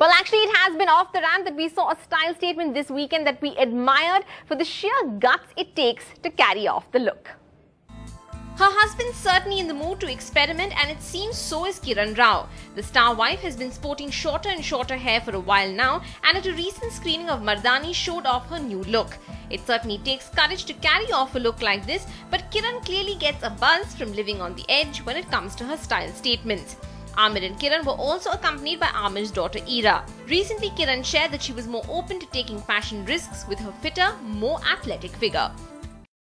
Well, actually, it has been off the ramp that we saw a style statement this weekend that we admired for the sheer guts it takes to carry off the look. Her husband's certainly in the mood to experiment and it seems so is Kiran Rao. The star wife has been sporting shorter and shorter hair for a while now and at a recent screening of Mardaani showed off her new look. It certainly takes courage to carry off a look like this but Kiran clearly gets a buzz from living on the edge when it comes to her style statements. Aamir and Kiran were also accompanied by Aamir's daughter Ira. Recently, Kiran shared that she was more open to taking fashion risks with her fitter, more athletic figure.